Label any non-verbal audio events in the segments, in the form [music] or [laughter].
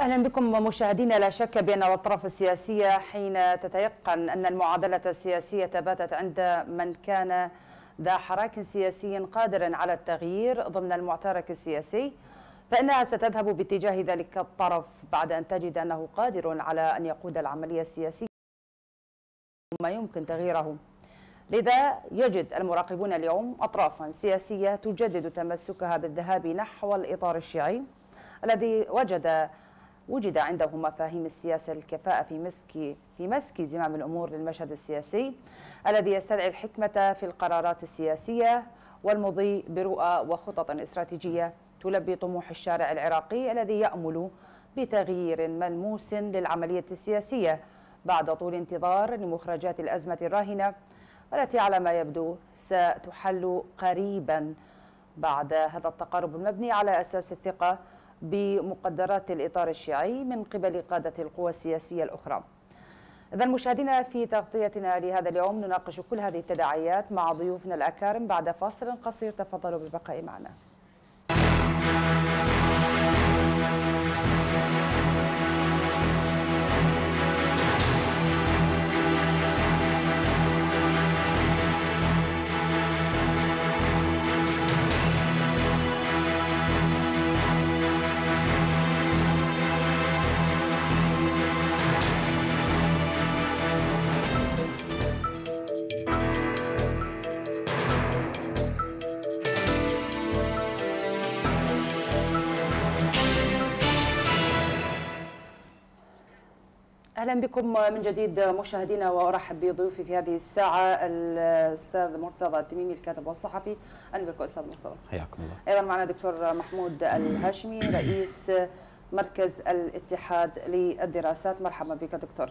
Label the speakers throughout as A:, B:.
A: أهلا بكم مشاهدينا. لا شك بأن الأطراف السياسية حين تتيقن أن المعادلة السياسية باتت عند من كان ذا حراك سياسي قادر على التغيير ضمن المعترك السياسي فإنها ستذهب باتجاه ذلك الطرف بعد أن تجد أنه قادر على أن يقود العملية السياسية ما يمكن تغييره. لذا يجد المراقبون اليوم اطرافا سياسية تجدد تمسكها بالذهاب نحو الإطار الشيعي الذي وجد وجد عنده مفاهيم السياسة الكفاءة في مسك في مسك زمام الأمور للمشهد السياسي الذي يستدعي الحكمة في القرارات السياسية والمضي برؤى وخطط استراتيجية تلبي طموح الشارع العراقي الذي يأمل بتغيير ملموس للعملية السياسية بعد طول انتظار لمخرجات الأزمة الراهنة والتي على ما يبدو ستحل قريبا بعد هذا التقارب المبني على أساس الثقة بمقدرات الإطار الشيعي من قبل قادة القوى السياسية الأخرى. إذا مشاهدينا في تغطيتنا لهذا اليوم نناقش كل هذه التداعيات مع ضيوفنا الأكارم. بعد فاصل قصير تفضلوا بالبقاء معنا. أهلا بكم من جديد مشاهدينا وأرحب بضيوفي في هذه الساعة الأستاذ مرتضى التميمي الكاتب والصحفي. أهلا بك أستاذ مرتضى.
B: حياكم الله.
A: أيضا معنا دكتور محمود الهاشمي رئيس مركز الاتحاد للدراسات. مرحبا بك دكتور.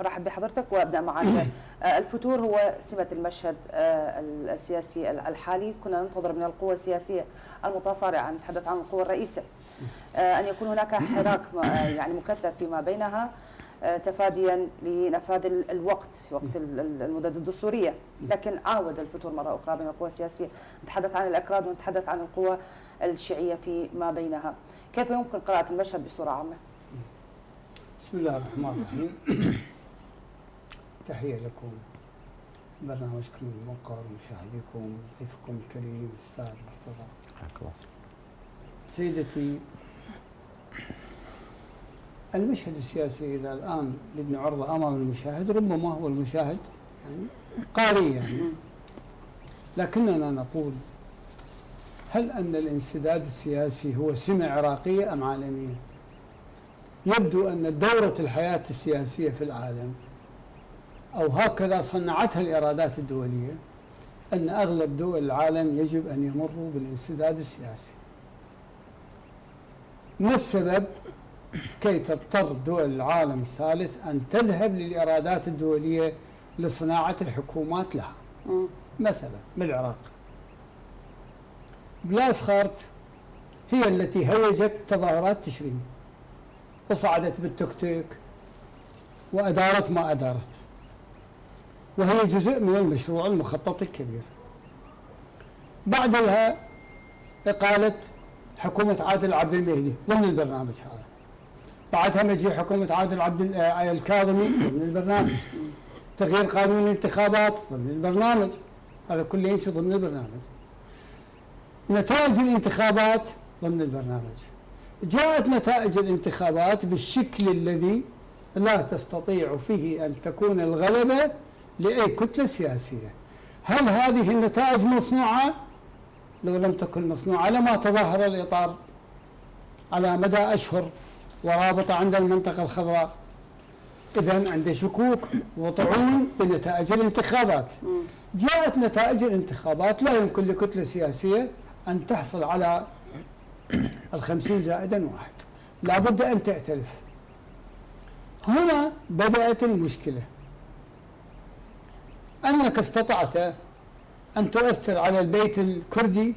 A: أرحب بحضرتك وأبدأ معك. [coughs] الفتور هو سمة المشهد السياسي الحالي. كنا ننتظر من القوى السياسية المتصارعة نتحدث عن القوى الرئيسة. أن يكون هناك حراك يعني مكثف فيما بينها. تفاديا لنفاذ الوقت في وقت المدد الدستورية. لكن عاود الفتور مرة أخرى بين القوى السياسية نتحدث عن الأكراد ونتحدث عن القوى الشيعية فيما بينها. كيف يمكن قراءة المشهد بصورة عامة؟
C: بسم الله الرحمن الرحيم. [coughs] تحية لكم. برنامجكم الموقر ومشاهديكم ضيفكم الكريم أستاذ مرتضى سيدتي المشهد السياسي إذا الآن بدنا عرضة أمام المشاهد ربما هو المشاهد يعني قاري يعني. لكننا نقول هل أن الانسداد السياسي هو سمة عراقية أم عالمية؟ يبدو أن دورة الحياة السياسية في العالم أو هكذا صنعتها الإرادات الدولية أن أغلب دول العالم يجب أن يمروا بالانسداد السياسي. ما السبب؟ كي تضطر دول العالم الثالث أن تذهب للإرادات الدولية لصناعة الحكومات لها؟ مثلا بالعراق بلاسخارت هي التي هيجت تظاهرات تشرين. وصعدت بالتوك توك وأدارت ما أدارت. وهي جزء من المشروع المخطط الكبير. بعد لها إقالة حكومة عادل عبد المهدي ضمن البرنامج هذا. بعدها مجيء حكومة عادل عبد الكاظمي ضمن البرنامج. تغيير قانون الانتخابات ضمن البرنامج. هذا كله يمشي ضمن البرنامج. نتائج الانتخابات ضمن البرنامج. جاءت نتائج الانتخابات بالشكل الذي لا تستطيع فيه أن تكون الغلبة لأي كتلة سياسية. هل هذه النتائج مصنوعة؟ لو لم تكن مصنوعة لما تظاهر الإطار على مدى أشهر ورابطة عند المنطقة الخضراء. إذا عندي شكوك وطعون بنتائج الانتخابات. جاءت نتائج الانتخابات لا يمكن لكتلة سياسية أن تحصل على الخمسين زائدا واحد. لابد أن تأتلف. هنا بدأت المشكلة. أنك استطعت أن تؤثر على البيت الكردي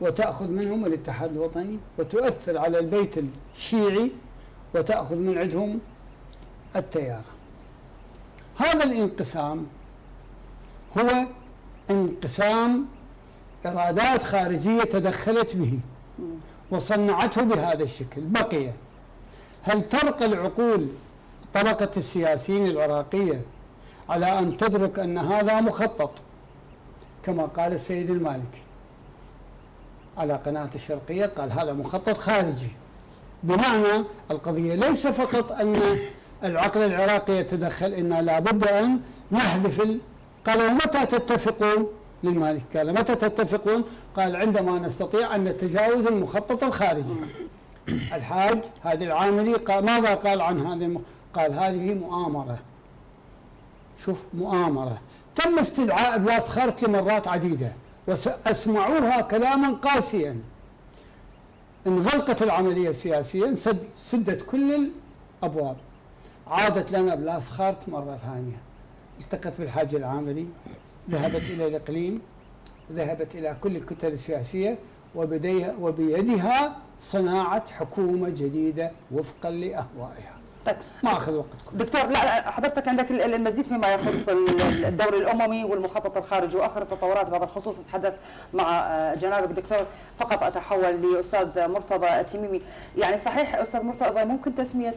C: وتأخذ منهم الاتحاد الوطني وتؤثر على البيت الشيعي وتأخذ من عندهم التيار. هذا الانقسام هو انقسام إرادات خارجية تدخلت به وصنعته بهذا الشكل. بقي. هل ترقى العقول طبقة السياسيين العراقية على أن تدرك أن هذا مخطط؟ كما قال السيد المالكي. على قناة الشرقية قال هذا مخطط خارجي. بمعنى القضية ليس فقط أن العقل العراقي يتدخل إن لابد أن نحذف قالوا متى تتفقون؟ للمالك قال متى تتفقون؟ قال عندما نستطيع أن نتجاوز المخطط الخارجي. الحاج هذه العاملي قال ماذا قال عن هذه. قال هذه مؤامرة. شوف مؤامرة. تم استدعاء بلاس خارت لمرات عديدة. وأسمعوها كلاما قاسيا. انغلقت العملية السياسية سدت كل الأبواب. عادت لنا بلاس خارت مرة ثانية. التقت بالحاج العاملي ذهبت إلى الإقليم ذهبت إلى كل الكتل السياسية وبيدها صناعة حكومة جديدة وفقا لأهوائها. طيب. ما أخذ وقتكم.
A: دكتور لا حضرتك عندك المزيد فيما يخص الدوري الأممي والمخطط الخارجي وآخر التطورات بهذا الخصوص نتحدث مع آه، جنابك دكتور. فقط أتحول لأستاذ مرتضى التميمي يعني صحيح أستاذ مرتضى ممكن تسمية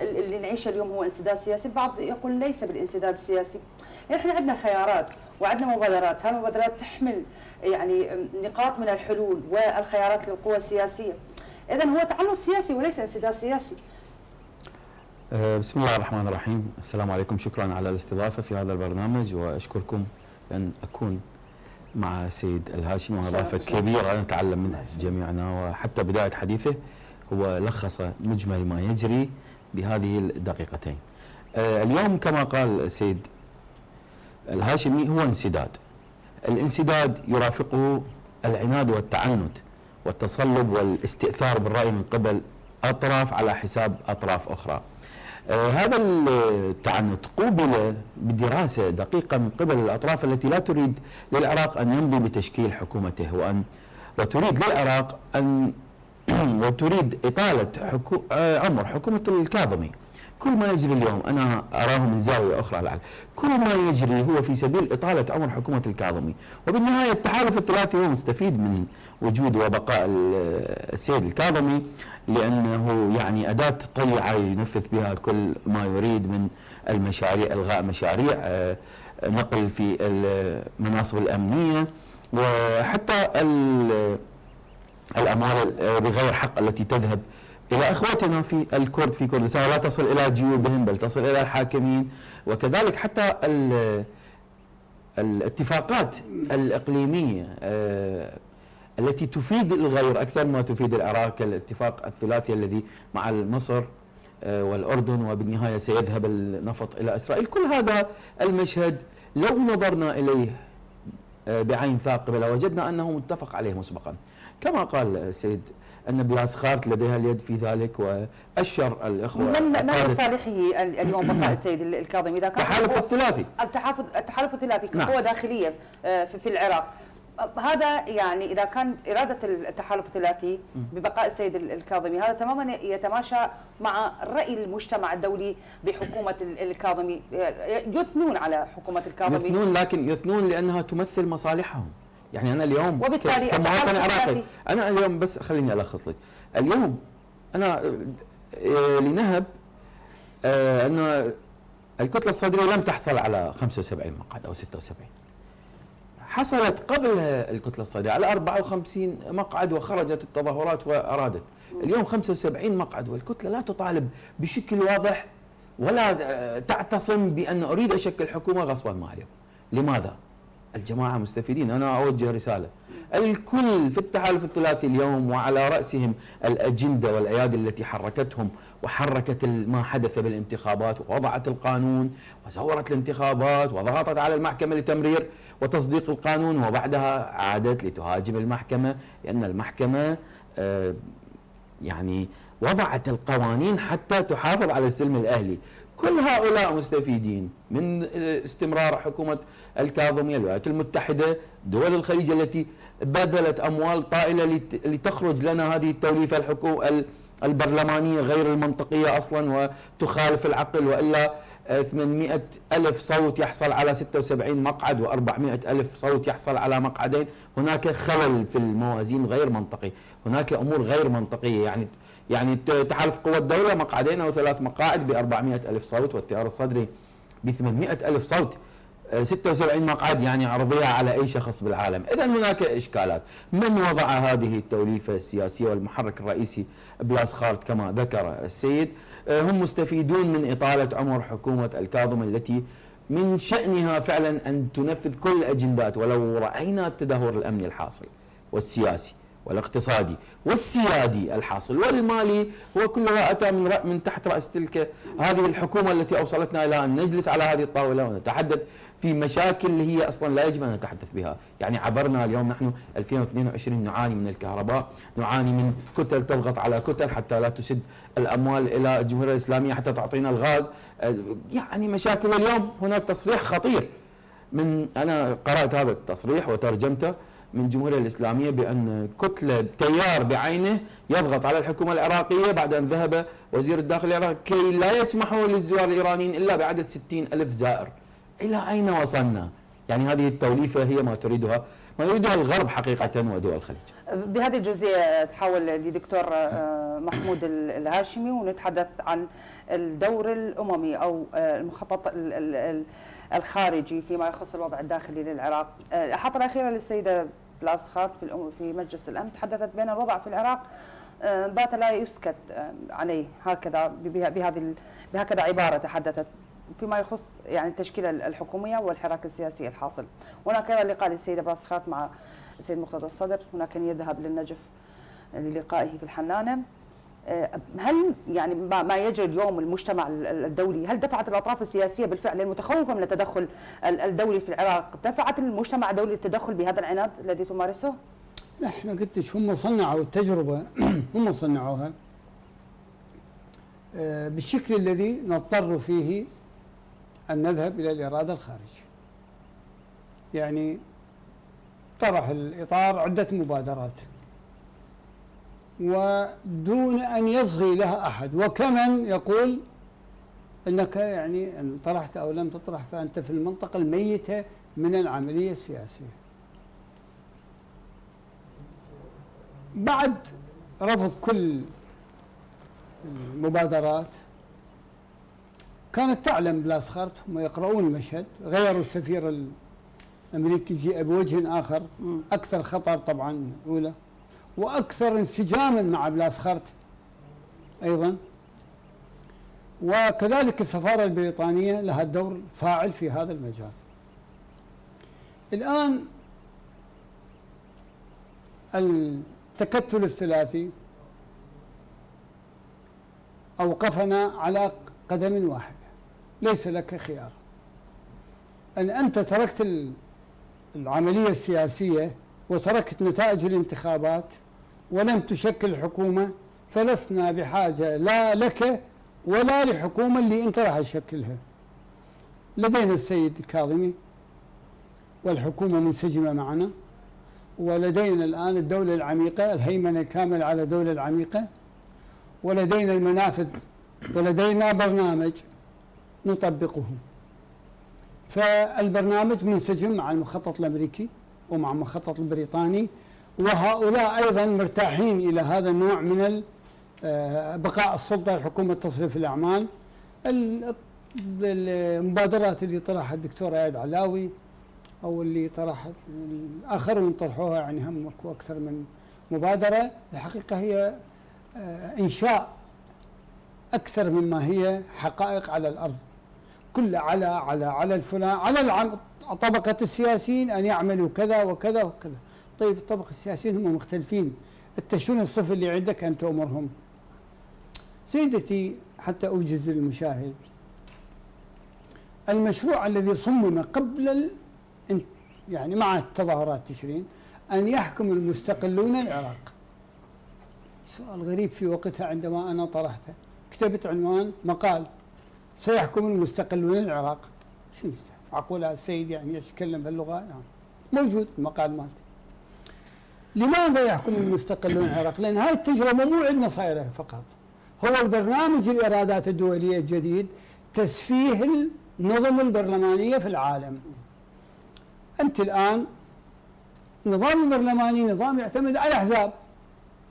A: اللي نعيشه اليوم هو انسداد سياسي؟ البعض يقول ليس بالانسداد السياسي. يعني إحنا عندنا خيارات وعندنا مبادرات. هذه المبادرات تحمل يعني نقاط من الحلول والخيارات للقوى السياسية. اذا هو تعلق سياسي وليس انسداد سياسي.
B: بسم الله الرحمن الرحيم. السلام عليكم. شكرا على الاستضافة في هذا البرنامج وأشكركم أن أكون مع سيد الهاشمي وإضافة كبيرة. نتعلم منه جميعنا وحتى بداية حديثه هو لخص مجمل ما يجري بهذه الدقيقتين. أه، اليوم كما قال السيد الهاشمي هو انسداد. الانسداد يرافقه العناد والتعنت والتصلب والاستئثار بالرأي من قبل أطراف على حساب أطراف أخرى. آه هذا التعنت قوبل بدراسة دقيقة من قبل الأطراف التي لا تريد للعراق أن يمضي بتشكيل حكومته وأن وتريد للعراق أن [clears throat] وتريد إطالة حكو آه عمر حكومة الكاظمي. كل ما يجري اليوم أنا أراه من زاوية أخرى لعل كل ما يجري هو في سبيل إطالة عمر حكومة الكاظمي. وبالنهاية التحالف الثلاثي هو مستفيد من وجود وبقاء السيد الكاظمي لأنه يعني أداة طيعة ينفذ بها كل ما يريد من المشاريع إلغاء مشاريع آه، نقل في المناصب الأمنية وحتى الأموال بغير حق التي تذهب إلى إخوتنا في الكرد في كردستان لا تصل إلى جيوبهم بل تصل إلى الحاكمين. وكذلك حتى الاتفاقات الإقليمية آه، التي تفيد الغير أكثر ما تفيد العراق. الاتفاق الثلاثي الذي مع مصر آه، والأردن وبالنهاية سيذهب النفط إلى إسرائيل. كل هذا المشهد لو نظرنا إليه آه، بعين ثاقبة لوجدنا أنه متفق عليه مسبقا. كما قال السيد أن بلاسخارت لديها اليد في ذلك وأشر الإخوة
A: من من لصالحه اليوم بقاء السيد الكاظمي؟ إذا
B: كان التحالف الثلاثي.
A: التحالف التحالف الثلاثي كقوة نعم. داخلية آه، في العراق. هذا يعني إذا كان إرادة التحالف الثلاثي ببقاء السيد الكاظمي هذا تماما يتماشى مع رأي المجتمع الدولي بحكومة الكاظمي. يثنون على حكومة الكاظمي.
B: يثنون لكن يثنون لأنها تمثل مصالحهم. يعني أنا اليوم وبالتالي كمواطن عراقي أنا اليوم بس خليني ألخص لك. اليوم أنا آه، لنهب آه، ان الكتلة الصدرية لم تحصل على 75 مقعد أو 76 حصلت قبل الكتلة الصدرية على 54 مقعد وخرجت التظاهرات وأرادت. اليوم 75 مقعد والكتلة لا تطالب بشكل واضح ولا آه، تعتصم بأن أريد أشكل حكومة غصبا ما عليكم. لماذا؟ الجماعة مستفيدين. أنا أوجه رسالة. الكل في التحالف الثلاثي اليوم وعلى رأسهم الأجندة والأيادي التي حركتهم وحركت ما حدث بالانتخابات ووضعت القانون وزورت الانتخابات وضغطت على المحكمة لتمرير وتصديق القانون وبعدها عادت لتهاجم المحكمة لأن المحكمة آه، يعني وضعت القوانين حتى تحافظ على السلم الأهلي. كل هؤلاء مستفيدين من استمرار حكومة الكاظمية الولايات المتحدة دول الخليج التي بذلت أموال طائلة لتخرج لنا هذه التوليفة الحكومة البرلمانية غير المنطقية أصلا وتخالف العقل وإلا 800 ألف صوت يحصل على 76 مقعد و400 ألف صوت يحصل على مقعدين. هناك خلل في الموازين غير منطقي هناك أمور غير منطقية. يعني يعني تحالف قوى الدولة مقعدين أو ثلاث مقاعد ب 400 ألف صوت والتيار الصدري ب 800 ألف صوت. 76 مقعد يعني عرضيها على أي شخص بالعالم. إذا هناك إشكالات. من وضع هذه التوليفة السياسية والمحرك الرئيسي بلاس خالد كما ذكر السيد؟ آه، هم مستفيدون من إطالة عمر حكومة الكاظم التي من شأنها فعلا أن تنفذ كل الأجندات ولو رأينا التدهور الأمني الحاصل والسياسي والاقتصادي والسيادي الحاصل. والمالي هو كلها أتى من من تحت رأس تلك هذه الحكومة التي أوصلتنا إلى أن نجلس على هذه الطاولة ونتحدث في مشاكل اللي هي أصلا لا يجب أن نتحدث بها، يعني عبرنا اليوم نحن 2022 نعاني من الكهرباء، نعاني من كتل تضغط على كتل حتى لا تسد الأموال إلى الجمهورية الإسلامية حتى تعطينا الغاز، يعني مشاكل واليوم هناك تصريح خطير. من أنا قرأت هذا التصريح وترجمته من الجمهورية الإسلامية بأن كتلة تيار بعينه يضغط على الحكومة العراقية بعد أن ذهب وزير الداخل العراقي. كي لا يسمحوا للزوار الإيرانيين إلا بعدد ستين ألف زائر. إلى أين وصلنا؟ يعني هذه التوليفة هي ما تريدها ما يريدها الغرب حقيقة ودول الخليج.
A: بهذه الجزئية تحول لدكتور آه، محمود الهاشمي ونتحدث عن الدور الأممي أو آه، المخطط الخارجي فيما يخص الوضع الداخلي للعراق. الإحاطة الأخيرة للسيدة الأصخر في في مجلس الأمن تحدثت بأن الوضع في العراق آه، بات لا يسكت آه، عليه. هكذا بهذه بهكذا عبارة تحدثت. فيما يخص يعني التشكيلة الحكومية والحراك السياسي الحاصل. هناك أيضا لقاء للسيدة براسخات مع السيد مقتدى الصدر. هناك كان يذهب للنجف للقائه في الحنانة. آه، هل يعني ما يجري اليوم المجتمع الدولي هل دفعت الأطراف السياسية بالفعل المتخوفه من التدخل الدولي في العراق؟ دفعت المجتمع الدولي للتدخل بهذا العناد الذي تمارسه؟
C: لا إحنا قلت هم صنعوا التجربة [clears throat] هم صنعوها. آه، بالشكل الذي نضطر فيه أن نذهب إلى الإرادة الخارجيه. يعني طرح الإطار عدة مبادرات. ودون أن يصغي لها أحد. وكمن يقول أنك يعني أن طرحت أو لم تطرح فأنت في المنطقة الميتة من العملية السياسية. بعد رفض كل المبادرات كانت تعلم بلاسخارت هم يقرؤون المشهد. غيروا السفير الأمريكي جيء بوجه آخر. أكثر خطر طبعا أولى. وأكثر انسجاما مع بلاسخرت أيضا. وكذلك السفارة البريطانية لها دور فاعل في هذا المجال. الآن التكتل الثلاثي أوقفنا على قدم واحدة ليس لك خيار. أن أنت تركت العملية السياسية وتركت نتائج الانتخابات ولم تشكل حكومة فلسنا بحاجة لا لك ولا لحكومة اللي أنت راح تشكلها. لدينا السيد الكاظمي والحكومة منسجمة معنا ولدينا الآن الدولة العميقة الهيمنة الكاملة على الدولة العميقة ولدينا المنافذ ولدينا برنامج نطبقه. فالبرنامج منسجم مع المخطط الأمريكي ومع المخطط البريطاني وهؤلاء أيضا مرتاحين إلى هذا النوع من آه، بقاء السلطة حكومة تصريف الأعمال. المبادرات اللي طرحها الدكتور عياد علاوي أو اللي طرح الآخرون طرحوها يعني هم أكثر من مبادرة. الحقيقة هي آه، إنشاء أكثر مما هي حقائق على الأرض. كل على على على الفلان على طبقة السياسيين أن يعملوا كذا وكذا وكذا. طيب الطبقة السياسيين هم مختلفين. انت شنو الصفة اللي عندك ان تؤمرهم سيدتي حتى أوجز المشاهد المشروع الذي صمم قبل. يعني مع التظاهرات تشرين أن يحكم المستقلون العراق. سؤال غريب في وقتها عندما أنا طرحته. كتبت عنوان مقال. سيحكم المستقلون العراق. شنو معقول السيد يعني يتكلم باللغة يعني موجود المقال مالته لماذا يحكم المستقلون العراق؟ لأن هاي التجربة مو عندنا صايرة فقط. هو البرنامج الإيرادات الدولية الجديد تسفيه النظم البرلمانية في العالم. أنت الآن النظام البرلماني نظام يعتمد على احزاب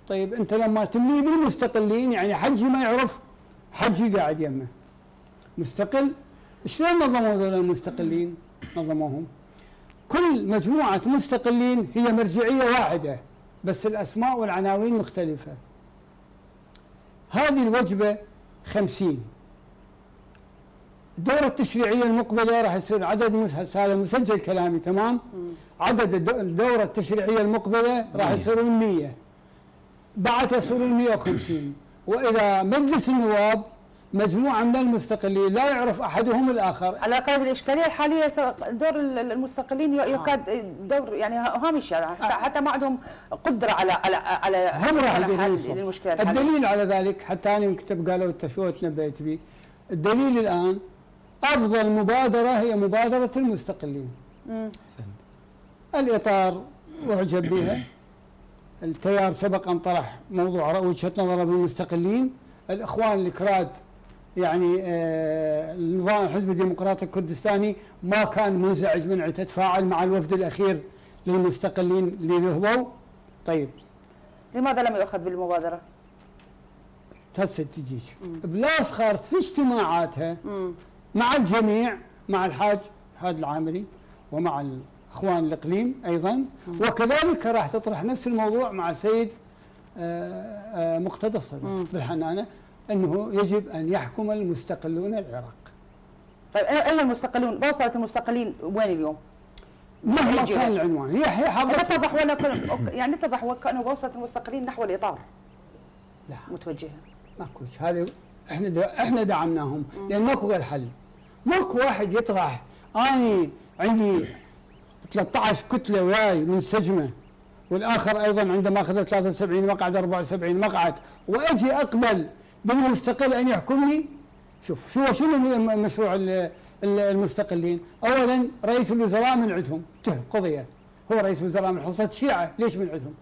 C: طيب أنت لما تملي بالمستقلين يعني حجي ما يعرف حجي قاعد يمه. مستقل. شلون نظموا هذول المستقلين؟ نظموهم. كل مجموعة مستقلين هي مرجعية واحدة بس الأسماء والعناوين مختلفة. هذه الوجبة خمسين. الدورة التشريعية المقبلة راح يصير عدد هذا مسجل كلامي تمام؟ عدد الدورة التشريعية المقبلة راح يصيرون 100 بعد يصيرون 150 وإذا مجلس النواب مجموعة من المستقلين لا يعرف أحدهم الآخر.
A: على الأقل بالإشكالية الحالية دور المستقلين يكاد دور يعني هامش يعني؟ حتى ما عندهم قدرة على على على
C: هم راح المشكلة الدليل على ذلك حتى أنا كتب قالوا أنت شو تنبيت به الدليل الآن أفضل مبادرة هي مبادرة المستقلين. الإطار أعجب بها. التيار سبق أن طرح موضوع وجهة نظره بالمستقلين الإخوان الكراد يعني آه النظام الحزب الديمقراطي الكردستاني ما كان منزعج من تتفاعل مع الوفد الأخير للمستقلين اللي ذهبوا طيب.
A: لماذا لم يؤخذ بالمبادرة؟
C: هسه تجيك بلاس خارت في اجتماعاتها مع الجميع مع الحاج حاج العامري ومع اخوان الأقليم أيضا. وكذلك راح تطرح نفس الموضوع مع سيد آه، آه، مقتدى الصدر بالحنانة. أنه يجب أن يحكم المستقلون العراق.
A: طيب أين المستقلون؟ بوصلة المستقلين وين اليوم؟
C: مهما كان العنوان هي هي
A: حضرتك اتضح ولا يعني اتضح وكأنه بوصلة المستقلين نحو الإطار.
C: لا
A: متوجهة.
C: ماكو هذا إحنا إحنا دعمناهم لأن ماكو غير حل. ماكو واحد يطرح أني عندي 13 كتلة وياي من سجمة والآخر أيضا عندما اخذ 73 مقعد 74 مقعد وأجي أقبل بالمستقل أن يحكمني؟ شوف شو شنو مشروع المستقلين؟ اولا رئيس الوزراء من عندهم. قضية. هو رئيس الوزراء من حصة الشيعه ليش من عندهم؟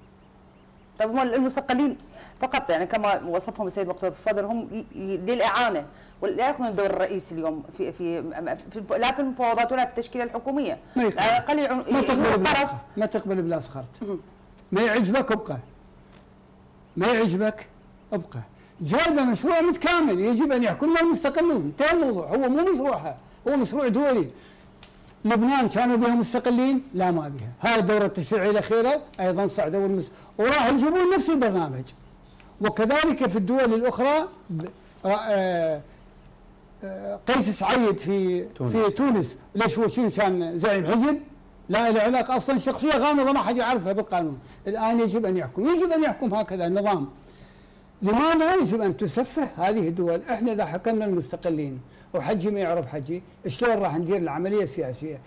A: طيب المستقلين فقط يعني كما وصفهم السيد مقتدى الصدر هم للإعانة. ولا يأخذون الدور الرئيسي اليوم في في, في لا في المفاوضات ولا في التشكيلة الحكومية.
C: ما أقل ما تقبل ما تقبل بلا سخرت ما يعجبك ابقى. ما يعجبك ابقى. جايبه مشروع متكامل يجب أن يحكمنا المستقلون. انتهى الموضوع. هو مو مشروعها هو مشروع دولي. لبنان كانوا بها مستقلين؟ لا ما بها. هاي الدورة التشريعية الأخيرة أيضا صعدوا المس... وراح يجيبون نفس البرنامج. وكذلك في الدول الأخرى آه، آه، قيس سعيد في تونس. في تونس. ليش هو شنو كان زعيم حزب؟ لا له علاقة أصلا شخصية غامضة ما حد يعرفها بالقانون. الآن يجب أن يحكم. يجب أن يحكم هكذا النظام. لماذا يجب أن تسفه هذه الدول؟ إحنا إذا حكمنا المستقلين وحجي ما يعرف حجي شلون راح ندير العملية السياسية؟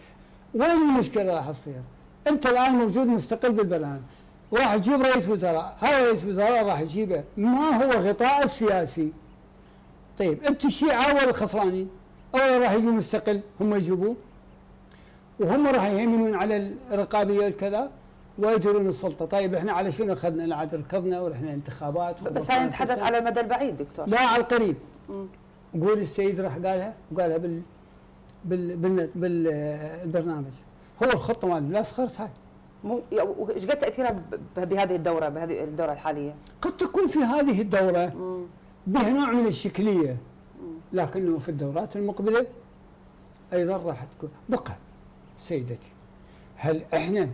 C: وين المشكلة راح تصير؟ أنت الآن موجود مستقل بالبرلمان وراح تجيب رئيس وزراء هذا رئيس وزراء راح يجيبه. ما هو غطاء السياسي؟ طيب أنت الشيعة ولا الخسراني أولا راح يجي مستقل هم يجيبوه؟ وهم راح يهيمنون على الرقابية كذا ويجرون السلطة، طيب إحنا على شنو أخذنا؟ العاد ركضنا ورحنا انتخابات
A: بس هذا نتحدث على المدى البعيد دكتور.
C: لا على القريب. قول السيد راح قالها وقالها بال بال بال بالبرنامج. هو الخطة مال لا سخرت هاي.
A: مو إيش قد تأثيرها بهذه الدورة بهذه الدورة الحالية؟
C: قد تكون في هذه الدورة بها نوع من الشكلية. لكنه في الدورات المقبلة أيضا راح تكون. بقى سيدتي هل إحنا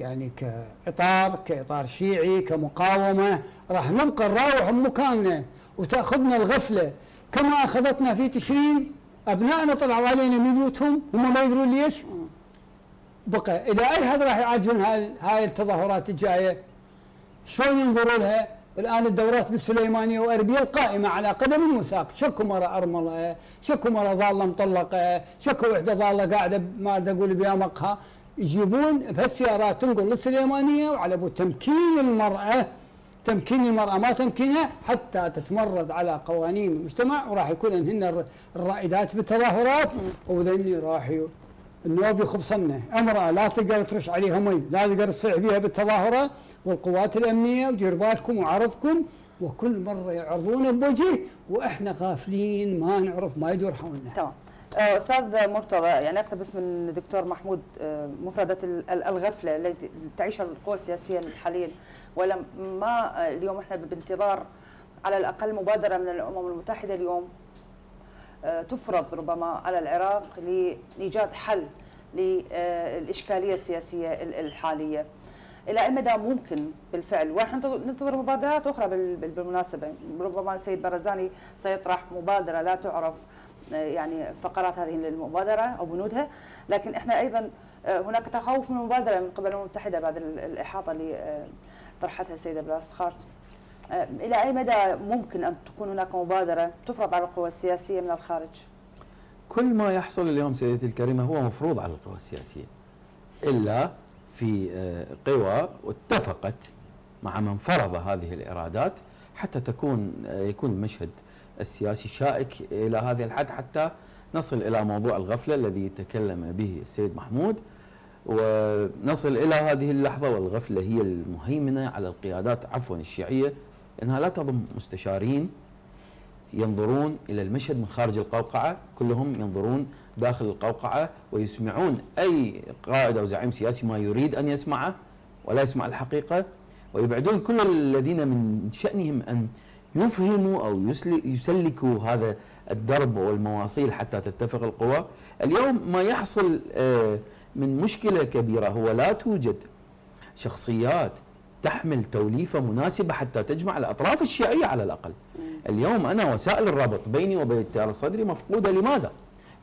C: يعني كإطار كإطار شيعي كمقاومة راح نبقى نراوح بمكاننا وتأخذنا الغفلة. كما أخذتنا في تشرين أبنائنا طلعوا علينا من بيوتهم هم ما يدرون ليش؟ بقى إلى أي حد راح يعالجون هاي التظاهرات الجاية؟ شلون ينظروا لها؟ الآن الدورات بالسليمانية واربيل قائمه على قدم وساق شكو مرة أرملة؟ شكو مرة ضاله مطلقة؟ شكو وحدة ضاله قاعدة ما أقول بها مقهى يجيبون بهالسيارات تنقل للسليمانية وعلى أبو تمكين المرأة تمكين المرأة ما تمكينها حتى تتمرد على قوانين المجتمع وراح يكون هن الرائدات بالتظاهرات. وذني راح النواب يخبصنا أمرأة لا تقدر ترش عليها مي لا تقدر تصيح بها بالتظاهرات والقوات الأمنية ودير بالكم وعرضكم وكل مرة يعرضونه بوجه وإحنا غافلين ما نعرف ما يدور حولنا.
A: تمام. أستاذ مرتضى يعني اقتبس من الدكتور محمود آه، مفردة ال- ال- الغفلة التي تعيشها القوى السياسية حاليا. ولم ما آه، اليوم إحنا بانتظار على الأقل مبادرة من الأمم المتحدة اليوم آه، تفرض ربما على العراق لإيجاد حل للإشكالية السياسية ال- الحالية. إلى أي مدى ممكن بالفعل؟ ونحن ننتظر مبادرات أخرى بال- بال- بالمناسبة. ربما السيد برزاني سيطرح مبادرة لا تعرف آه، يعني فقرات هذه المبادره أو بنودها لكن إحنا أيضا آه، هناك تخوف من المبادره من قبل الامم المتحدة بعد ال- الإحاطة اللي آه، طرحتها السيدة بلاس خارت آه، إلى أي مدى ممكن أن تكون هناك مبادرة تفرض على القوى السياسية من الخارج؟
B: كل ما يحصل اليوم سيدتي الكريمة هو مفروض على القوى السياسية إلا في قوى اتفقت مع من فرض هذه الإرادات حتى تكون يكون المشهد السياسي شائك إلى هذا الحد حتى نصل إلى موضوع الغفلة الذي تكلم به السيد محمود. ونصل إلى هذه اللحظة والغفلة هي المهيمنة على القيادات عفوا الشيعية أنها لا تضم مستشارين ينظرون إلى المشهد من خارج القوقعة كلهم ينظرون داخل القوقعة ويسمعون أي قائد أو زعيم سياسي ما يريد أن يسمعه ولا يسمع الحقيقة. ويبعدون كل الذين من شأنهم أن يفهموا أو يسل- يسلكوا هذا الدرب والمواصيل حتى تتفق القوى. اليوم ما يحصل آه، من مشكلة كبيرة هو لا توجد شخصيات تحمل توليفة مناسبة حتى تجمع الأطراف الشيعية على الأقل. اليوم أنا وسائل الربط بيني وبين التيار الصدري مفقودة. لماذا؟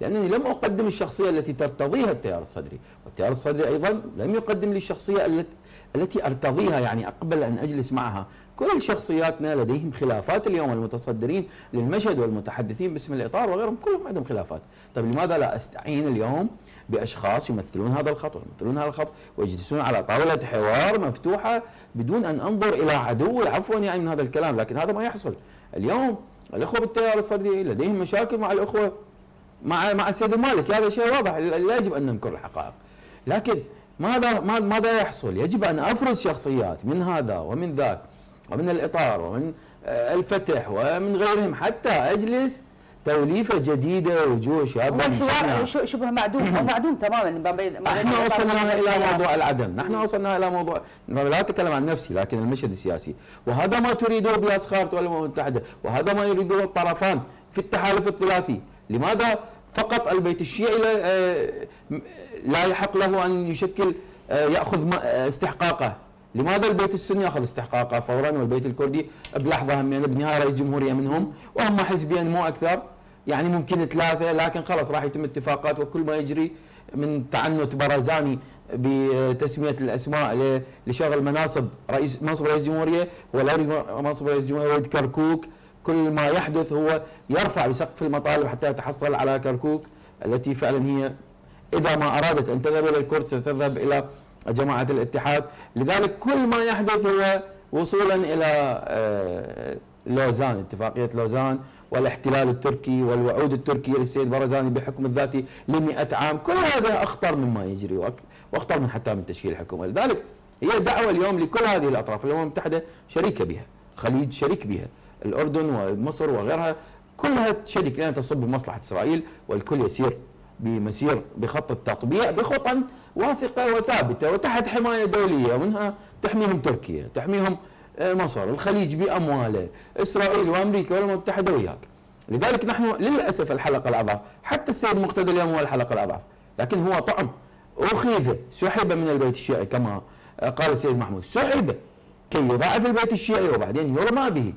B: لأنني لم أقدم الشخصية التي ترتضيها التيار الصدري والتيار الصدري أيضا لم يقدم لي الشخصية التي التي أرتضيها يعني أقبل أن أجلس معها، كل شخصياتنا لديهم خلافات اليوم المتصدرين للمشهد والمتحدثين باسم الإطار وغيرهم كلهم عندهم خلافات، طيب لماذا لا أستعين اليوم بأشخاص يمثلون هذا الخط ويمثلون هذا الخط ويجلسون على طاولة حوار مفتوحة بدون أن أنظر إلى عدو؟ عفوا يعني من هذا الكلام، لكن هذا ما يحصل، اليوم الإخوة بالتيار الصدري لديهم مشاكل مع الإخوة مع مع السيد المالكي هذا شيء واضح لا يجب أن ننكر الحقائق. لكن ماذا ما- ماذا يحصل؟ يجب أن أفرز شخصيات من هذا ومن ذاك ومن الإطار ومن آه، الفتح ومن غيرهم حتى أجلس توليفه جديده وجوه
A: هو
B: شابه
A: الحوار
B: مشنعة.
A: ش- شبه معدوم [clears throat] معدوم تماما الإطار
B: وصلنا
A: التيار.
B: موضوع العدم، نحن وصلنا إلى موضوع لا أتكلم عن نفسي لكن المشهد السياسي، وهذا ما تريده بلاس خارت والامم المتحدة، وهذا ما يريده الطرفان في التحالف الثلاثي، لماذا فقط البيت الشيعي لا, آه، يحق له أن يشكل آه، آه، استحقاقه؟ لماذا البيت السني ياخذ استحقاقه فورا والبيت الكردي بلحظة هم يعني بالنهايه رئيس جمهورية منهم وهم حزبين مو أكثر. يعني ممكن ثلاثة لكن خلاص راح يتم اتفاقات وكل ما يجري من تعنت برزاني بتسمية الأسماء لشغل مناصب رئيس منصب رئيس جمهورية يريد منصب رئيس جمهورية يريد كركوك. كل ما يحدث هو يرفع بسقف المطالب حتى يتحصل على كركوك التي فعلا هي إذا ما أرادت أن تذهب إلى الكرد ستذهب إلى جماعة الاتحاد. لذلك كل ما يحدث هو وصولا إلى آه، لوزان اتفاقية لوزان والاحتلال التركي والوعود التركية للسيد برزاني بحكم الذاتي ل عام. كل هذا أخطر مما يجري وأخطر من حتى من تشكيل الحكومة. لذلك هي دعوة اليوم لكل هذه الأطراف. الامم المتحده شريكه بها الخليج شريك بها الأردن ومصر وغيرها. كلها شريك لأن تصب بمصلحة إسرائيل والكل يسير بمسير بخط التطبيع بخطى واثقة وثابتة وتحت حماية دولية ومنها تحميهم تركيا، تحميهم آه، مصر، الخليج بأمواله، إسرائيل وأمريكا والامم المتحده وياك. لذلك نحن للأسف الحلقة الأضعف، حتى السيد مقتدى اليوم هو الحلقة الأضعف، لكن هو طعم اخذ سحب من البيت الشيعي كما آه، قال السيد محمود، سحب كي يضاعف البيت الشيعي وبعدين يرمى به.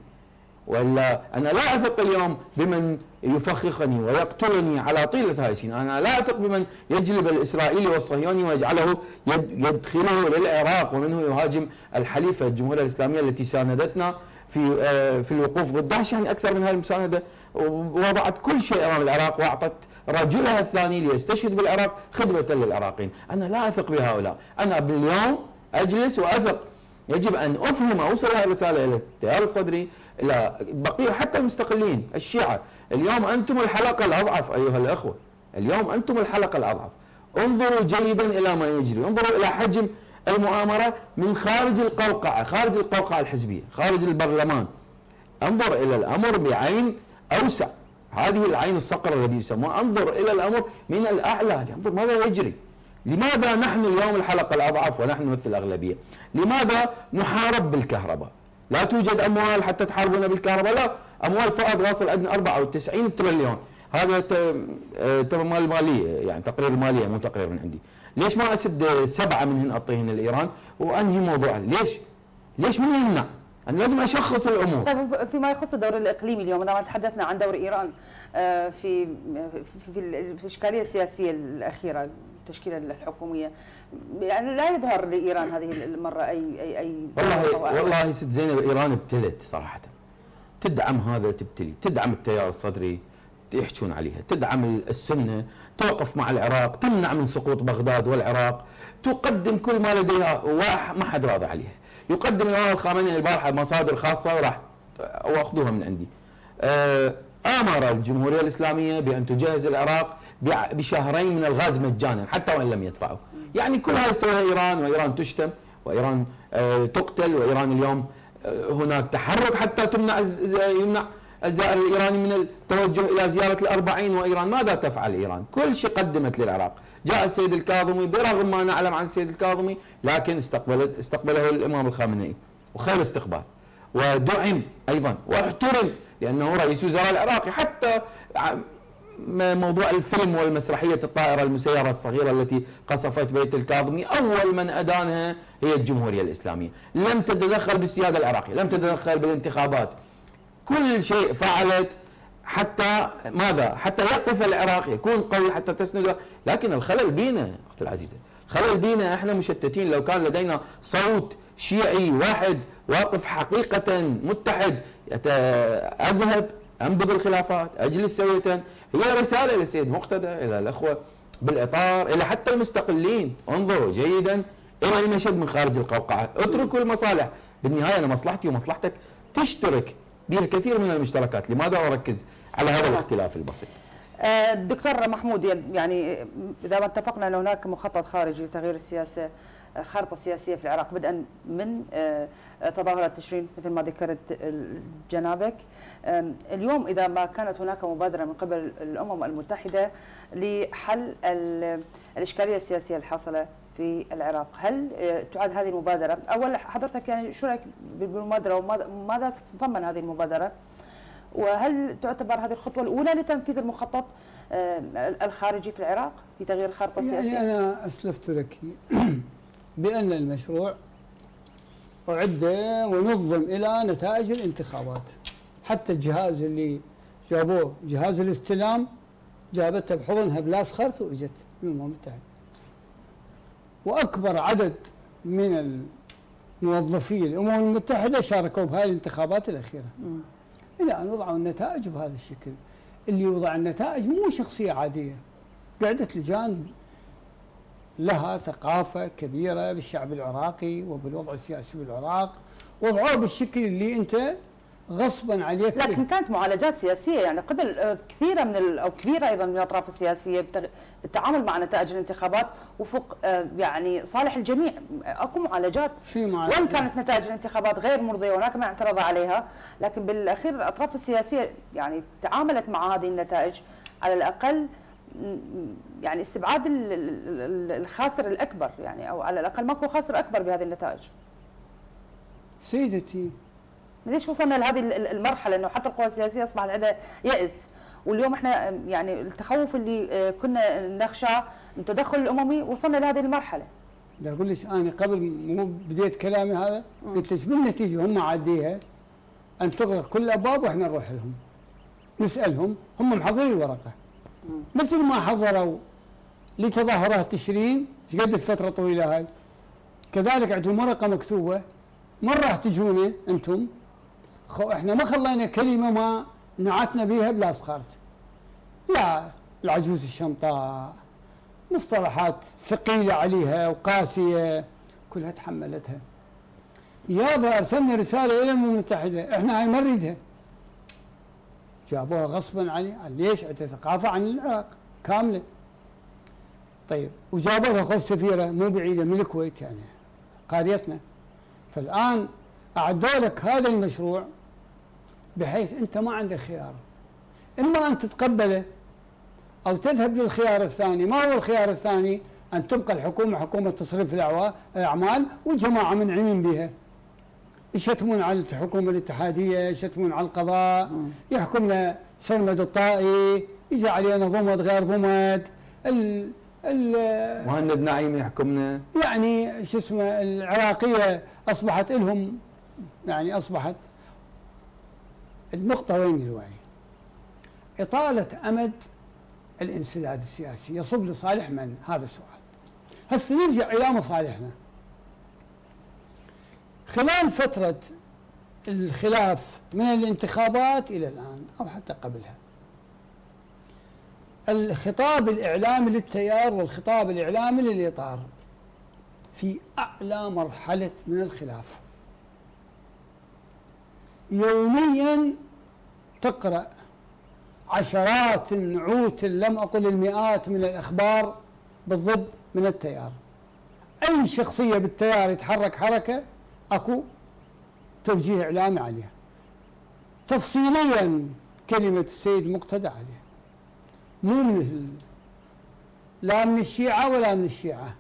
B: ولا أنا لا أثق اليوم بمن يفخخني ويقتلني على طيلة هاي السنين، أنا لا أثق بمن يجلب الإسرائيلي والصهيوني ويجعله يد يدخله للعراق ومنه يهاجم الحليفة الجمهورية الإسلامية التي ساندتنا في آه، في الوقوف ضد داعش يعني أكثر من هذه المساندة. ووضعت كل شيء أمام العراق وأعطت رجلها الثاني ليستشهد بالعراق خدمة للعراقيين، أنا لا أثق بهؤلاء، أنا باليوم أجلس وأثق. يجب أن أفهم اوصل هذه الرسالة إلى التيار الصدري إلى بقية حتى المستقلين الشيعة. اليوم أنتم الحلقة الأضعف أيها الأخوة. اليوم أنتم الحلقة الأضعف. انظروا جيدا إلى ما يجري. انظروا إلى حجم المؤامرة من خارج القوقعة خارج القوقعة الحزبية خارج البرلمان. انظر إلى الأمر بعين أوسع. هذه العين الصقر الذي يسمونه انظر إلى الأمر من الأعلى. انظر ماذا يجري. لماذا نحن اليوم الحلقة الأضعف ونحن نمثل الأغلبية؟ لماذا نحارب بالكهرباء؟ لا توجد أموال حتى تحاربنا بالكهرباء لا. أموال فائض واصل عندنا 94 تريليون. هذا ترى مال مالية يعني تقرير مالية مو تقرير من عندي. ليش ما أسد سبعة منهن اعطيهن لايران وأنهي موضوع؟ ليش؟ ليش من يمنع؟ أنا لازم أشخص الأمور.
A: طيب فيما يخص الدور الإقليمي اليوم ما تحدثنا عن دور إيران آه، في في الإشكالية السياسية الأخيرة التشكيلة الحكومية يعني لا يظهر لإيران هذه المرة اي اي أي
B: والله والله ست زينب إيران ابتلت صراحة. تدعم هذا تبتلي تدعم التيار الصدري يحجون عليها تدعم السنة توقف مع العراق تمنع من سقوط بغداد والعراق تقدم كل ما لديها وما حد راضي عليها. يقدم الامام الخامنئي البارحة مصادر خاصة وراح وأخذوها من عندي. آه، آمر الجمهورية الإسلامية بأن تجهز العراق بشهرين من الغاز مجانا حتى وإن لم يدفعوا. يعني كل هذا سواها إيران وإيران تشتم وإيران آه، تقتل وإيران اليوم آه، هناك تحرك حتى تمنع يمنع الزائر الإيراني من التوجه إلى زيارة الأربعين وإيران. ماذا تفعل إيران؟ كل شيء قدمت للعراق، جاء السيد الكاظمي برغم ما نعلم عن السيد الكاظمي لكن استقبلت استقبله الإمام الخامنئي. وخير استقبال. ودعم أيضا واحترم لأنه رئيس وزراء العراقي حتى موضوع الفيلم والمسرحية الطائرة المسيرة الصغيرة التي قصفت بيت الكاظمي أول من أدانها هي الجمهورية الإسلامية. لم تتدخل بالسيادة العراقية لم تتدخل بالانتخابات. كل شيء فعلت حتى ماذا؟ حتى يقف العراق يكون قوي حتى تسند لكن الخلل بينا أختي العزيزة. الخلل بينا إحنا مشتتين. لو كان لدينا صوت شيعي واحد واقف حقيقة متحد اذهب أنبذ الخلافات أجلس سوية. هي رسالة للسيد مقتدى إلى الأخوة بالإطار إلى حتى المستقلين. انظروا جيدا إلى المشهد من خارج القوقعة. اتركوا المصالح. بالنهاية أنا مصلحتي ومصلحتك تشترك بها كثير من المشتركات. لماذا أركز على هذا الاختلاف البسيط؟
A: آه، دكتور محمود يعني إذا ما اتفقنا أن هناك مخطط خارجي لتغيير السياسة خارطة السياسية في العراق بدءا من آه، تظاهرات تشرين مثل ما ذكرت جنابك اليوم إذا ما كانت هناك مبادرة من قبل الأمم المتحدة لحل الإشكالية السياسية الحاصلة في العراق. هل آه، تعد هذه المبادرة؟ أول حضرتك يعني شو رأيك بالمبادرة وماذا ستتضمن هذه المبادرة؟ وهل تعتبر هذه الخطوة الأولى لتنفيذ المخطط الخارجي في العراق في تغيير الخارطة السياسية
C: يعني أنا أسلفت لك بأن المشروع أعد ونظم إلى نتائج الانتخابات حتى الجهاز اللي جابوه جهاز الاستلام جابته بحضنها بلاس خرط وإجت من الامم المتحده وأكبر عدد من الموظفي الأمم المتحدة شاركوا بهذه الانتخابات الأخيرة. إلى أن وضعوا النتائج بهذا الشكل. اللي يوضع النتائج مو شخصية عادية. قعدت لجان لها ثقافة كبيرة بالشعب العراقي وبالوضع السياسي بالعراق. وضعوه بالشكل اللي انت غصبا عليك
A: لكن كانت معالجات سياسية يعني قبل آه، كثيرة من أو كبيرة أيضا من الأطراف السياسية بالتعامل مع نتائج الانتخابات وفق آه، يعني صالح الجميع. أكو معالجات.
C: في معالجات.
A: وان كانت نتائج الانتخابات؟ غير مرضية وهناك من اعترض عليها. لكن بالأخير الأطراف السياسية يعني تعاملت مع هذه النتائج على الأقل. يعني استبعاد الخاسر الأكبر يعني أو على الأقل ماكو خاسر أكبر بهذه النتائج.
C: سيدتي.
A: ليش وصلنا لهذه المرحلة إنه حتى القوى السياسية أصبح عندها يأس؟ واليوم إحنا يعني التخوف اللي آه، كنا نخشى من التدخل الأممي وصلنا لهذه المرحلة.
C: بدي أقول لك أنا قبل مو بديت كلامي هذا قلت لك بالنتيجة؟ هم عاديها أن تغلق كل الابواب وإحنا نروح لهم نسألهم هم محضرين ورقه مثل ما حضروا لتظاهرات تشرين إيش قد الفترة طويلة هاي؟ كذلك عندهم ورقة مكتوبة من راح تجونا أنتم؟ إحنا ما خلينا كلمة ما نعتنا بها بلا صخرت لا العجوز الشمطاء مصطلحات ثقيلة عليها وقاسية كلها تحملتها. يابا ارسلنا رسالة إلى الامم المتحده إحنا هاي ما نريدها. جابوها غصبا علي ليش؟ عندها ثقافة عن العراق. كاملة. طيب. وجابوها اخو السفيره مو بعيدة من الكويت يعني قريتنا. فالآن أعدوا لك هذا المشروع بحيث أنت ما عندك خيار. اما ان تتقبله أو تذهب للخيار الثاني ما هو الخيار الثاني؟ أن تبقى الحكومة حكومة تصريف الأعمال وجماعة منعمين بها. يشتمون على الحكومة الاتحادية يشتمون على القضاء يحكمنا سرمد الطائي يجي علينا ضمد غير ضمد ال ال
B: مهند نعيم يحكمنا
C: يعني شو اسمه العراقية أصبحت لهم يعني أصبحت النقطة وين الوعي؟ إطالة أمد الانسداد السياسي يصب لصالح من؟ هذا السؤال. هسه نرجع إلى مصالحنا. خلال فترة الخلاف من الانتخابات إلى الآن أو حتى قبلها. الخطاب الإعلامي للتيار والخطاب الإعلامي للإطار في أعلى مرحلة من الخلاف. يوميا تقرأ عشرات نعوت لم أقل المئات من الأخبار بالضد من التيار. أي شخصية بالتيار يتحرك حركة أكو توجيه إعلامي عليها. تفصيليا كلمة السيد مقتدى عليها. مو من لا من الشيعة ولا من الشيعة.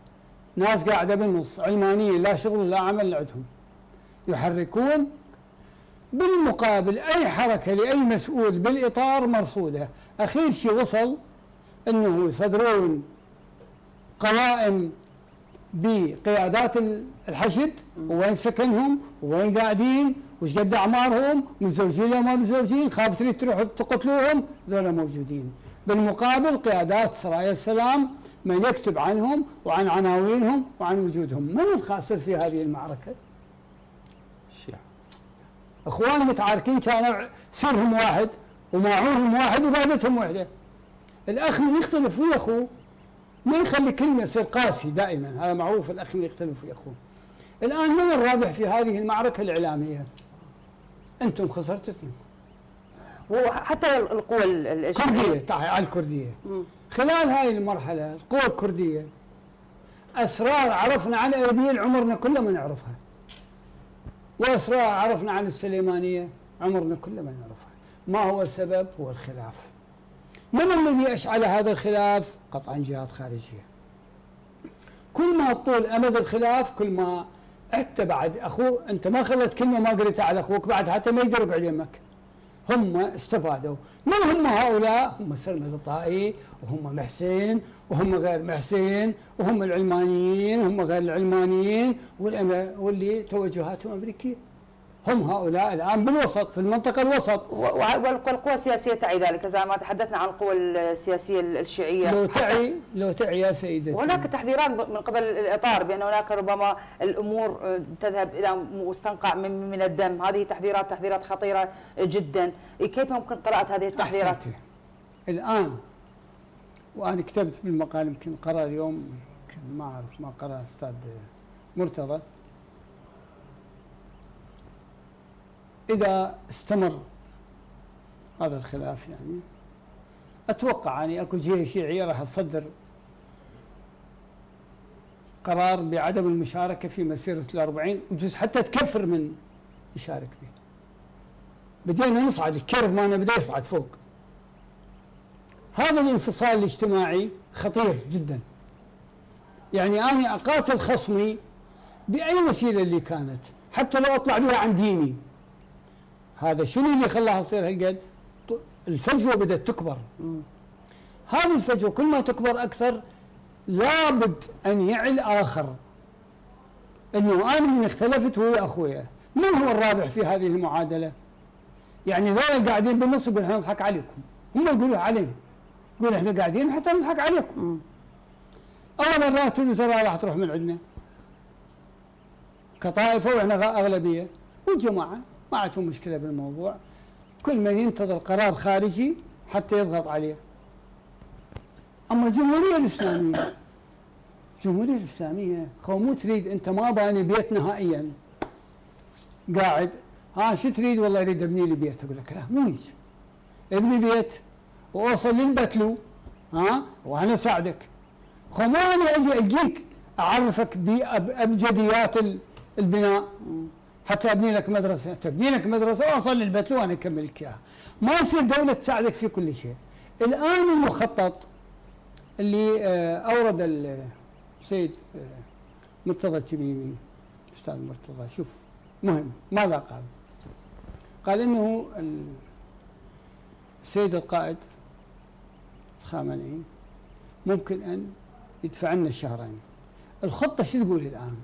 C: ناس قاعدة بالنص علمانيين لا شغل لا عمل عندهم يحركون بالمقابل أي حركة لأي مسؤول بالإطار مرصودة. أخير شيء وصل أنه يصدرون قوائم بقيادات الحشد وين سكنهم وين قاعدين وش قد أعمارهم متزوجين ولا ما متزوجين خاف تريد تروح تقتلوهم ذولا موجودين. بالمقابل قيادات سرايا السلام من يكتب عنهم وعن عناوينهم وعن وجودهم. من الخاسر في هذه المعركة؟
B: الشيعة.
C: إخوان متعاركين كانوا سرهم واحد وماعونهم واحد وقادتهم واحدة الأخ من يختلف ويا أخوه؟ ما يخلي كلمة يصير قاسي دائما. هذا معروف الاخ من يختلف ويا اخوه الآن من الرابح في هذه المعركة الإعلامية؟ أنتم خسرتوا اثنين
A: وحتى القوى
C: الكردية تعال الكردية. خلال هاي المرحلة القوى الكردية أسرار عرفنا عن أربيل عمرنا كله ما نعرفها وأسرار عرفنا عن السليمانية عمرنا كله ما نعرفها ما هو السبب؟ هو الخلاف. من الذي أشعل هذا الخلاف؟ قطعا جهات خارجية. كل ما طول أمد الخلاف كل ما حتى بعد أخوه أنت ما خلت كلمة ما قريتها على أخوك بعد حتى ما يقدر يقعد يمك هم استفادوا. من هم هؤلاء؟ هم سلمى الطائي وهم محسين وهم غير محسين وهم العلمانيين وهم غير العلمانيين واللي توجهاتهم أمريكية. هم هؤلاء الآن بالوسط في المنطقة الوسط.
A: والقوى السياسية تعي ذلك إذا ما تحدثنا عن القوى السياسية الشيعية.
C: لو تعي لو تعي يا سيدتي.
A: هناك تحذيرات من قبل الإطار بأن هناك ربما الأمور تذهب إلى مستنقع من, من الدم. هذه تحذيرات تحذيرات خطيرة جدا. كيف يمكن قراءة هذه التحذيرات؟ أحسنتي.
C: الآن وأنا كتبت بالمقال يمكن قرأ اليوم ما أعرف ما قرأ أستاذ مرتضى. إذا استمر هذا الخلاف يعني أتوقع يعني أكو جهة شيعية راح تصدر قرار بعدم المشاركة في مسيرة الأربعين وجزء حتى تكفر من يشارك به بدينا نصعد الكيرف مالنا بدا يصعد فوق؟ هذا الانفصال الاجتماعي خطير جدا. يعني أنا أقاتل خصمي بأي وسيلة اللي كانت حتى لو أطلع بها عن ديني. هذا شنو اللي خلاها تصير هالقد؟ الفجوة بدأت تكبر. هذه الفجوة كل ما تكبر أكثر لابد أن يعي الآخر. إنه أنا من اختلفت ويا أخويا. من هو الرابح في هذه المعادلة؟ يعني ذولا قاعدين بالنص يقول إحنا نضحك عليكم. هم يقولوا علينا يقول إحنا قاعدين حتى نضحك عليكم. أولا رئاسه الوزراء راح تروح من عندنا. كطائفة وإحنا أغلبية. والجماعه ما عندهم مشكلة بالموضوع. كل من ينتظر قرار خارجي حتى يضغط عليه. أما الجمهورية الإسلامية الجمهورية الإسلامية خو مو تريد أنت ما باني بيت نهائيا. قاعد ها شو تريد؟ والله يريد ابني لي بيت. أقول لك لا مو هيك. ابني بيت وأوصل للبتلو ها وأنا اساعدك خو ما أنا إجي اجيك أعرفك بابجديات البناء. حتى ابني لك مدرسة. تبني لك مدرسة واصل للبيت وأنا أكمل لك إياها. ما يصير دولة تساعدك في كل شيء. الآن المخطط اللي آه، أورد السيد آه، مرتضى التميمي أستاذ مرتضى شوف مهم. ماذا قال؟ قال إنه السيد القائد الخامنئي ممكن أن يدفع لنا الشهرين. الخطة شو تقول الآن؟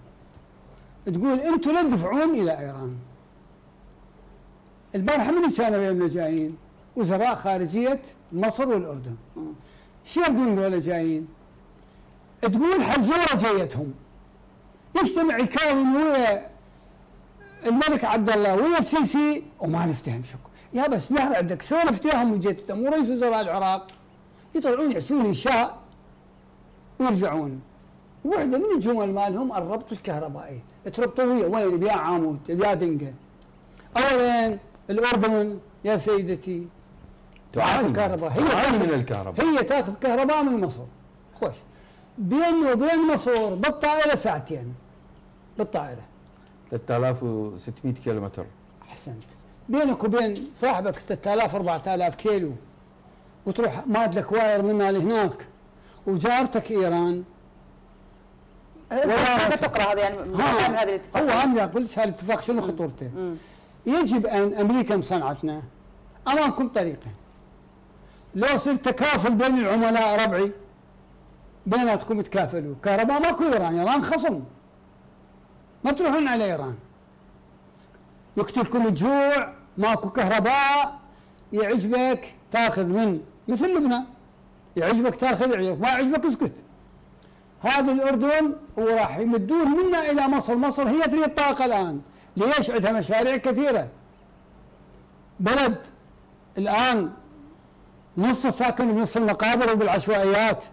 C: تقول أنتم لا تدفعون إلى إيران. البارحة من كانوا ويانا جايين؟ وزراء خارجية مصر والأردن. شو يقولون ذولا جايين؟ تقول حزورة جايتهم. يجتمع الكاظم ويا الملك عبد الله ويا السيسي وما نفتهم شكو يا بس ظهر عندك سولفت وياهم وجيت مو رئيس وزراء العراق. يطلعون يعسون الشاء ويرجعون. واحدة من الجمل مالهم الربط الكهربائي. تربطوا ويا وين بيا عامود بيا دنقه اولا الأردن يا سيدتي.
B: تعاني
C: الكهرباء. هي
B: تعاني من الكهرباء.
C: هي تأخذ كهرباء من مصر. خوش. بينه وبين مصر بالطائرة ساعتين. بالطائرة.
B: 3600 كيلومتر.
C: أحسنت. بينك وبين صاحبك 3000 4000 كيلو. وتروح ماد لك واير من هنا لهناك وجارتك إيران.
A: هذا تقرأ هذا يعني من
C: ها
A: هذه الاتفاقيه
C: هو أنا أقول لك هالاتفاق شنو خطورته؟ يجب أن أمريكا مصنعتنا أمامكم طريقين. لو يصير تكافل بين العملاء ربعي بيناتكم تكافلوا. كهرباء ماكو إيران إيران خصم. ما تروحون على إيران. يقتلكم الجوع ماكو كهرباء يعجبك تاخذ من مثل لبنان. يعجبك تاخذ يعجبك ما يعجبك اسكت. هذا الأردن وراح يمدون منا إلى مصر، مصر هي تريد طاقة الآن، ليش؟ عندها مشاريع كثيرة. بلد الآن نص ساكن بنص المقابر وبالعشوائيات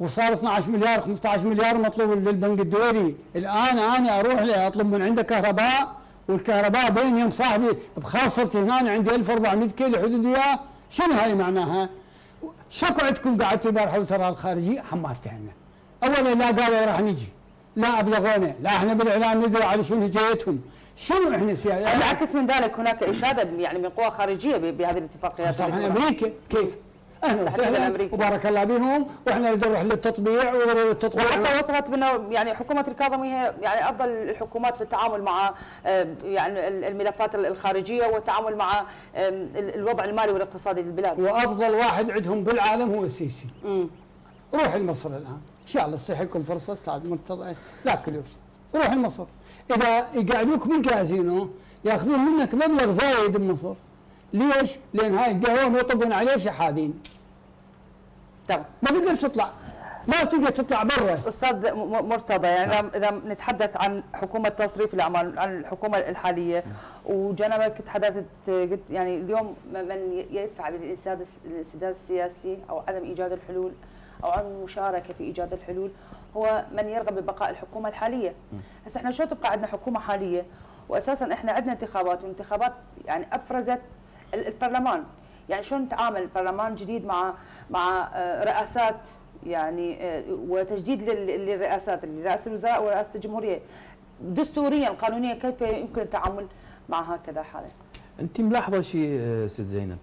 C: وصار 12 مليار 15 مليار مطلوب للبنك الدولي، الآن أنا أروح له أطلب من عنده كهرباء والكهرباء بين يوم صاحبي بخاصتي هنا عندي 1400 كيلو حدوديه، شنو هاي معناها؟ شكو عندكم قعدتوا البارحه وزراء الخارجيه هم ما افتهمنا. أولا لا قالوا راح نجي. لا أبلغونا. لا إحنا بالإعلام ندري على شنو جايتهم. شنو إحنا سياسه
A: بالعكس من ذلك هناك إشادة يعني من قوى خارجية بهذه الاتفاقيات
C: طبعا أمريكا كيف؟
A: أهلا
C: وسهلا. وبارك الله بهم. وإحنا نروح للتطبيع ونروح للتطبيع
A: وحتى وصلت بانه يعني حكومة الكاظمي هي يعني أفضل الحكومات في التعامل مع يعني ال- الملفات الخارجية والتعامل مع الوضع المالي والاقتصادي للبلاد.
C: وأفضل واحد عندهم بالعالم هو السيسي. روح لمصر الآن. إن شاء الله تصيح لكم فرصة أستاذ مرتضى لا كل يوم. روح لمصر. إذا يقعدوك بالكازينو يأخذون منك مبلغ زايد بمصر ليش؟ لأن هاي القهوة يطبون عليه شحاذين
A: تمام.
C: ما تقدر تطلع. ما تقدر تطلع برا.
A: أستاذ مرتضى يعني إذا- إذا نتحدث عن حكومة تصريف الأعمال عن الحكومة الحالية وجنبك تحدثت قلت يعني اليوم من يدفع بالانسداد الس- الانسداد السياسي أو عدم إيجاد الحلول أو عدم المشاركه في إيجاد الحلول هو من يرغب ببقاء الحكومة الحالية. هسه إحنا شو تبقى عندنا حكومة حالية؟ واساسا إحنا عندنا انتخابات والانتخابات يعني أفرزت البرلمان. يعني شلون نتعامل البرلمان جديد مع مع آه، رئاسات؟ يعني آه، وتجديد لل- للرئاسات رئاسة الوزراء ورئاسة الجمهورية. دستوريا قانونيا كيف يمكن التعامل مع هكذا حالة؟
B: أنت ملاحظة شيء آه، ست زينب؟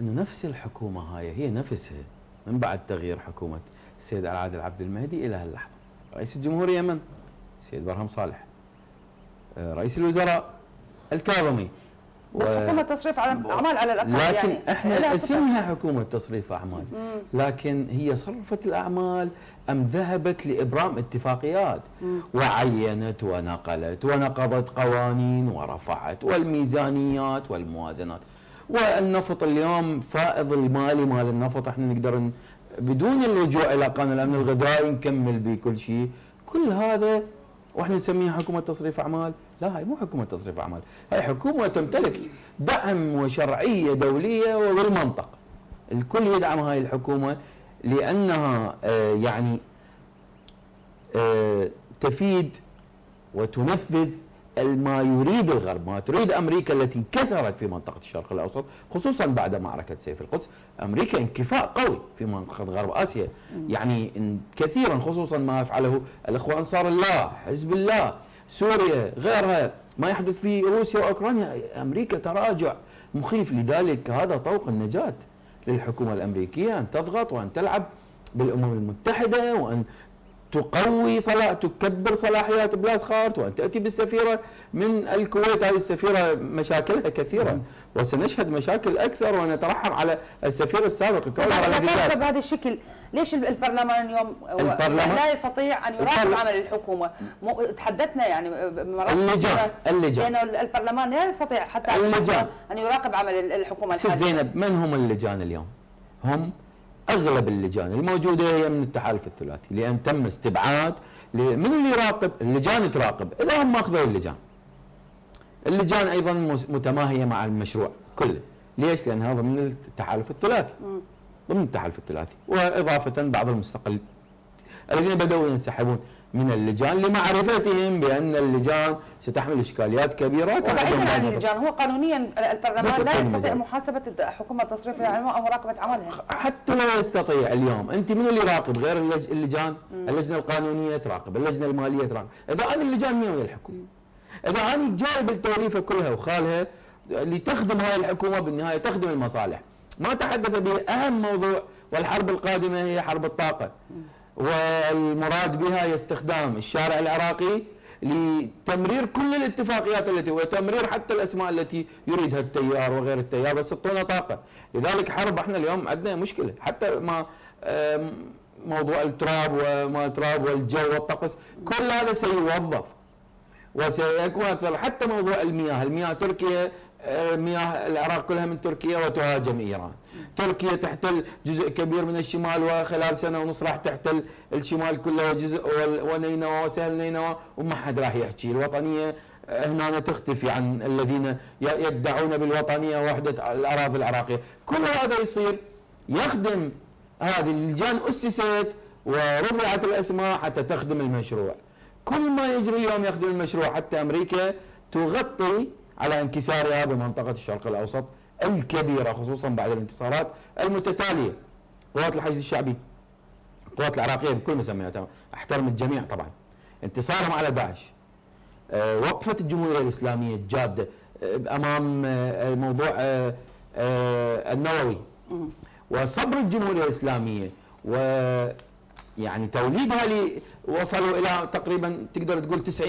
B: إنه نفس الحكومة هاي هي نفسها من بعد تغيير حكومة السيد العادل عبد المهدي إلى هاللحظة. رئيس الجمهورية من؟ السيد برهم صالح. رئيس الوزراء الكاظمي.
A: بس
B: و-
A: حكومة تصريف على اعمال على الاقل
B: لكن
A: يعني. إحنا.
B: اسمها حكومة تصريف أعمال. لكن هي صرفت الأعمال أم ذهبت لإبرام اتفاقيات؟ وعينت ونقلت ونقضت قوانين ورفعت والميزانيات والموازنات. والنفط اليوم فائض المالي مال النفط إحنا نقدر بدون الرجوع إلى قانون الأمن الغذائي نكمل بكل شيء. كل هذا وإحنا نسميها حكومة تصريف أعمال. لا هاي مو حكومة تصريف أعمال. هاي حكومة تمتلك دعم وشرعية دولية وبالمنطق الكل يدعم هاي الحكومة لأنها آه، يعني آه، تفيد وتنفذ ما يريد الغرب ما تريد أمريكا التي انكسرت في منطقة الشرق الأوسط خصوصا بعد معركة سيف القدس. أمريكا انكفاء قوي في منطقة غرب آسيا. يعني كثيرا خصوصا ما يفعله الاخوه انصار الله حزب الله. سوريا غيرها ما يحدث في روسيا وأوكرانيا. أمريكا تراجع. مخيف لذلك هذا طوق النجاة للحكومة الأمريكية أن تضغط وأن تلعب بالأمم المتحدة وأن تقوي صلاح تكبر صلاحيات بلاس خارت وأن تأتي بالسفيرة من الكويت. هذه السفيرة مشاكلها كثيرة وسنشهد مشاكل أكثر ونترحم على السفير السابق
A: كونها بهذا الشكل. ليش البرلمان اليوم البرلمان لا يستطيع أن يراقب عمل الحكومة؟ تحدثنا يعني
B: مرات اللجان اللجان.
A: لأنه البرلمان لا يستطيع حتى اللجان. أن يراقب عمل الحكومة
B: ست زينب من هم اللجان اليوم؟ هم أغلب اللجان الموجودة هي من التحالف الثلاثي لأن تم استبعاد من اللي يراقب؟ اللجان تراقب. إذا هم ماخذوا اللجان. اللجان أيضا متماهية مع المشروع كله. ليش؟ لأن هذا من التحالف الثلاثي. ضمن التحالف الثلاثي. وإضافة بعض المستقل. الذين بدأوا ينسحبون. من اللجان لمعرفتهم بأن اللجان ستحمل إشكاليات كبيرة
A: وبعيدا عن اللجان هو قانونيا البرلمان لا يستطيع محاسبة حكومة تصريف العلماء أو مراقبة عملها
B: حتى لا يستطيع اليوم. أنت من اللي يراقب غير اللجان؟ اللجنة القانونية تراقب اللجنة المالية تراقب. إذا أنا اللجان هي الحكومة إذا أنا جايب التوليفة كلها وخالها لتخدم هاي الحكومة بالنهاية تخدم المصالح. ما تحدث به أهم موضوع والحرب القادمة هي حرب الطاقة. والمراد بها استخدام الشارع العراقي لتمرير كل الاتفاقيات التي وتمرير حتى الأسماء التي يريدها التيار وغير التيار بس تعطونا طاقة. لذلك حرب إحنا اليوم عندنا مشكلة. حتى ما موضوع التراب وما التراب والجو والطقس كل هذا سيوظف وسيكون حتى موضوع المياه، المياه تركيا مياه العراق كلها من تركيا وتهاجم إيران. تركيا تحتل جزء كبير من الشمال وخلال سنة ونص راح تحتل الشمال كله وجزء ونينوى وسهل نينوى وما حد راح يحكي الوطنية هنا تختفي عن الذين يدعون بالوطنية وحدة الأراضي العراقية، كل هذا يصير يخدم هذه اللجان أسست ورفعت الأسماء حتى تخدم المشروع. كل ما يجري اليوم يخدم المشروع حتى أمريكا تغطي على انكسارها بمنطقة الشرق الأوسط الكبيرة خصوصا بعد الانتصارات المتتالية. قوات الحشد الشعبي القوات العراقية بكل مسمياتها أحترم الجميع طبعا. انتصارهم على داعش. أه وقفة الجمهوريه الإسلامية الجادة أه أمام أه موضوع النووي. وصبر الجمهوريه الإسلامية و يعني توليدها لي وصلوا إلى تقريبا تقدر تقول 90%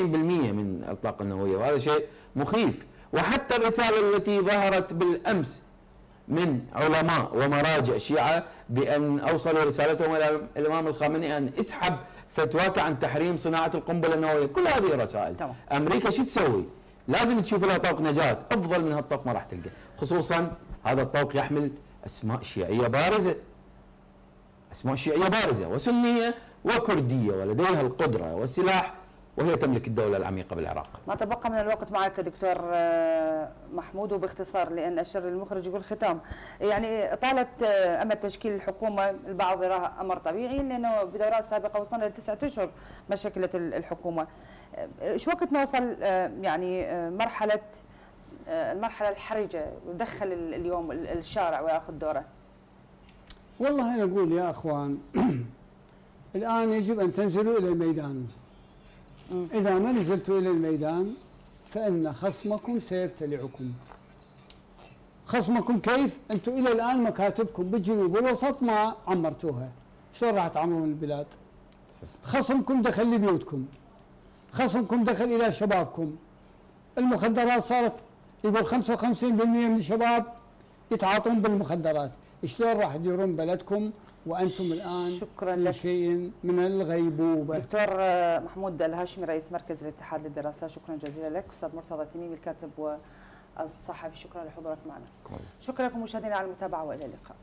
B: من الطاقه النووية. وهذا شيء مخيف. وحتى الرسالة التي ظهرت بالأمس من علماء ومراجع شيعة بأن أوصلوا رسالتهم إلى الإمام الخامنئي أن اسحب فتواك عن تحريم صناعة القنبلة النووية. كل هذه الرسائل. طبعا. أمريكا شو تسوي؟ لازم تشوف لها طوق نجاة. أفضل من هالطوق ما راح تلقى. خصوصا هذا الطوق يحمل أسماء شيعية بارزة. أسماء شيعية بارزة. وسنية وكردية ولديها القدرة والسلاح وهي تملك الدولة العميقة بالعراق.
A: ما تبقى من الوقت معك دكتور آه، محمود وباختصار لأن الشر المخرج يقول ختام. يعني طالت آه، أمد تشكيل الحكومة البعض يراها أمر طبيعي لأنه بدورات سابقة وصلنا لتسعة أشهر مشكلة الحكومة. آه، شو وقت نوصل يعني مرحلة المرحلة الحرجة ودخل اليوم الشارع ويأخذ دوره؟
C: والله أنا أقول يا أخوان [clears throat] الآن يجب أن تنزلوا إلى الميدان. إذا ما نزلتوا إلى الميدان فإن خصمكم سيبتلعكم. خصمكم كيف؟ أنتم إلى الآن مكاتبكم بالجنوب والوسط ما عمرتوها. شلون راح تعمرون البلاد؟ خصمكم دخل لبيوتكم. خصمكم دخل إلى شبابكم. المخدرات صارت يقول 55% من الشباب يتعاطون بالمخدرات. شلون راح تديرون بلدكم وأنتم الآن شكرا في لك. شيء من الغيبوبة؟
A: دكتور محمود الهاشمي رئيس مركز الاتحاد للدراسات شكرا جزيلا لك. أستاذ مرتضى تميمي الكاتب والصحفي شكرا لحضورك معنا. شكرا لكم مشاهدينا على المتابعة وإلى اللقاء.